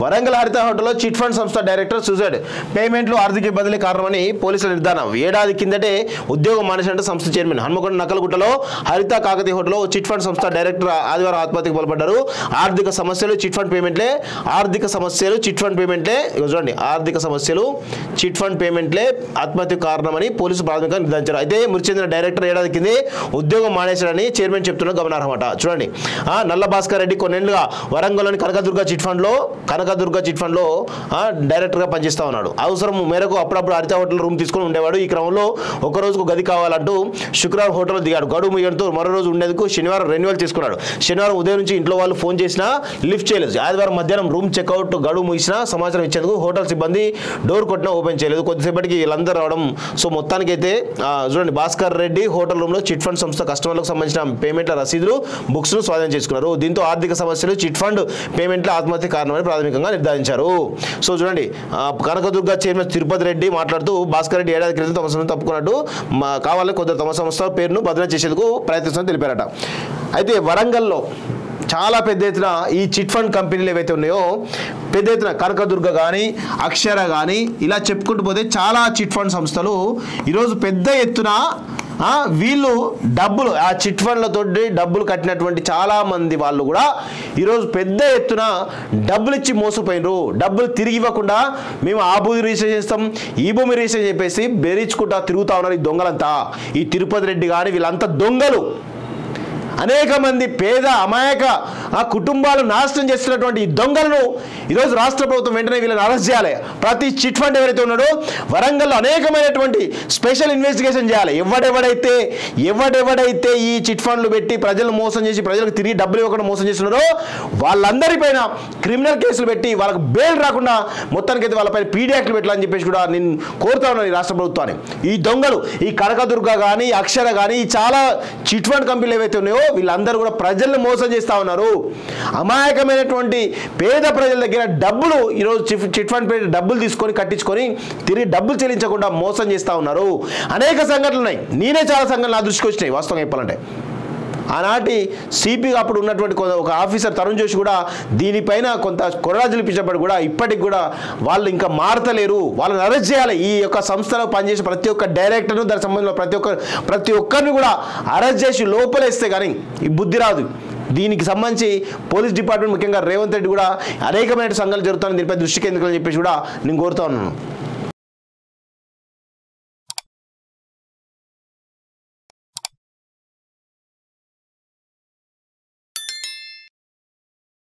వరంగల్ హరిత హోటల్లో chit fund సంస్థ director suicide పేమెంట్లు ఆర్థిక ఇబ్బందులే కారణమని పోలీసుల నిర్ధారణ. ఏడాది కిందటే ఉద్యోగం మానేసినట్టు సంస్థ చైర్మన్. హన్మకొండ నకలగుట్టలో హరిత కాకతీయ హోటల్లో చిట్ ఫండ్ సంస్థ డైరెక్టర్ ఆదివారం ఆత్మహత్యకు పాల్పడ్డారు. ఆర్థిక సమస్యలు చిట్ ఫండ్ పేమెంట్లే. ఆర్థిక సమస్యలు చిట్ ఫండ్ పేమెంట్లే. చూడండి ఆర్థిక సమస్యలు చిట్ ఫండ్ పేమెంట్లే ఆత్మహత్యకు కారణమని పోలీసులు ప్రాథమికంగా నిర్ధారించారు. అయితే మృతి చెందిన డైరెక్టర్ ఏడాది కిందే ఉద్యోగం మానేశాడని చైర్మన్ చెప్తున్న గమనార్హమట. చూడండి ఆ, నల్ల భాస్కర్ రెడ్డి కొన్నేళ్ళుగా వరంగల్లోని కనకదుర్గ చిట్ ఫండ్లో కనకదుర్గ చిట్ ఫండ్లో ఆ, డైరెక్టర్గా పనిచేస్తా ఉన్నాడు. అవసరం మేరకు అప్పుడప్పుడు హరిత హోటల్ రూమ్ తీసుకొని ఉండేవాడు. ఈ క్రమంలో ఒక రోజుకు గది కావాలంటూ శుక్రవారం హోటల్ దిగాడు. గడువు ముగియడంతో మరో రోజు ఉండేందుకు శనివారం రెన్యువల్ తీసుకున్నాడు శనివారం ఉదయం నుంచి ఇంట్లో వాళ్ళు ఫోన్ చేసినా లిఫ్ట్ చేయలేదు. ఆదివారం మధ్యాహ్నం రూమ్ చెక్అవుట్ గడువు ముగిసినా సమాచారం ఇచ్చేందుకు హోటల్ సిబ్బంది డోర్ కొట్టినా ఓపెన్ చేయలేదు. కొద్దిసేపటికి వీళ్ళందరూ రావడం సో మొత్తానికైతే అయితే చూడండి భాస్కర్ రెడ్డి హోటల్ రూమ్లో చిట్ ఫండ్ సంస్థ కస్టమర్లకు సంబంధించిన పేమెంట్ల రసీదులు బుక్స్ను స్వాధీనం చేసుకున్నారు. దీంతో ఆర్థిక సమస్యలు చిట్ ఫండ్ పేమెంట్ల ఆత్మహత్య కారణమని విధంగా నిర్ధారించారు. సో చూడండి కనకదుర్గ చైర్మన్ తిరుపతి రెడ్డి మాట్లాడుతూ భాస్కర్ రెడ్డి ఏడాది క్రితం తమ సంస్థ తప్పుకున్నట్టు కావాలని కొందరు తమ సంస్థ పేరును భద్రం చేసేందుకు ప్రయత్నిస్తామని తెలిపారట. అయితే వరంగల్లో చాలా పెద్ద ఎత్తున ఈ చిట్ ఫండ్ కంపెనీలు ఏవైతే ఉన్నాయో పెద్ద ఎత్తున కనకదుర్గ కానీ అక్షర కానీ ఇలా చెప్పుకుంటూ పోతే చాలా చిట్ ఫండ్ సంస్థలు ఈరోజు పెద్ద ఎత్తున వీళ్ళు డబ్బులు ఆ చిట్ ఫండ్లతో డబ్బులు కట్టినటువంటి చాలా మంది వాళ్ళు కూడా ఈరోజు పెద్ద ఎత్తున డబ్బులు ఇచ్చి మోసపోయినరు. డబ్బులు తిరిగి ఇవ్వకుండా మేము ఆ భూమి రిజిస్టర్ చేస్తాం ఈ భూమి రిజిస్టర్ చెప్పేసి బెదిరించుకుంటా తిరుగుతా ఉన్నారు ఈ దొంగలంతా. ఈ తిరుపతి రెడ్డి కానీ వీళ్ళంతా దొంగలు. అనేక మంది పేద అమాయక ఆ కుటుంబాలు నాశనం చేస్తున్నటువంటి ఈ దొంగలను ఈరోజు రాష్ట్ర ప్రభుత్వం వెంటనే వీళ్ళని అరెస్ట్ చేయాలి. ప్రతి చిట్ ఫండ్ ఎవరైతే ఉన్నాడో వరంగల్లో అనేకమైనటువంటి స్పెషల్ ఇన్వెస్టిగేషన్ చేయాలి. ఎవడెవడైతే ఎవడెవడైతే ఈ చిట్ ఫండ్లు పెట్టి ప్రజలను మోసం చేసి ప్రజలకు తిరిగి డబ్బులు ఇవ్వకుండా మోసం చేస్తున్నారో వాళ్ళందరిపైన క్రిమినల్ కేసులు పెట్టి వాళ్ళకి బెయిల్ రాకుండా మొత్తానికైతే వాళ్ళపైన పీడియాక్లు పెట్టాలని చెప్పేసి కూడా నేను కోరుతా ఉన్నాను ఈ రాష్ట్ర ప్రభుత్వాన్ని. ఈ దొంగలు ఈ కనకదుర్గ కానీ అక్షర కానీ చాలా చిట్ ఫండ్ కంపెనీలు ఏవైతే ఉన్నాయో వీళ్ళందరూ కూడా ప్రజల్ని మోసం చేస్తూ ఉన్నారు. అమాయకమైనటువంటి పేద ప్రజల దగ్గర డబ్బులు ఈరోజు చిట్ చిట్ ఫండ్ పేరు డబ్బులు తీసుకొని కట్టించుకొని తిరిగి డబ్బులు చెల్లించకుండా మోసం చేస్తూ ఉన్నారు. అనేక సంఘటనలు ఉన్నాయి. నేనే చాలా సంఘటనలు నా దృష్టికి వచ్చినాయి వాస్తవం చెప్పాలంటే. ఆనాటి సిపిగా అప్పుడు ఉన్నటువంటి ఒక ఆఫీసర్ తరుణ్ జోషి కూడా దీనిపైన కొంత కొరరాజులు పిచ్చినప్పుడు కూడా ఇప్పటికి కూడా వాళ్ళు ఇంకా మారతలేరు. వాళ్ళని అరెస్ట్ చేయాలి. ఈ యొక్క సంస్థలో పనిచేసే ప్రతి ఒక్క డైరెక్టర్ను దానికి సంబంధించిన ప్రతి ఒక్క ప్రతి ఒక్కరిని కూడా అరెస్ట్ చేసి లోపలేస్తే కానీ ఈ బుద్ధి రాదు. దీనికి సంబంధించి పోలీస్ డిపార్ట్మెంట్ ముఖ్యంగా రేవంత్ రెడ్డి కూడా అనేకమైన సంఘాలు జరుగుతాయని దీనిపై దృష్టి కేంద్రం చెప్పేసి కూడా నేను కోరుతా ఉన్నాను.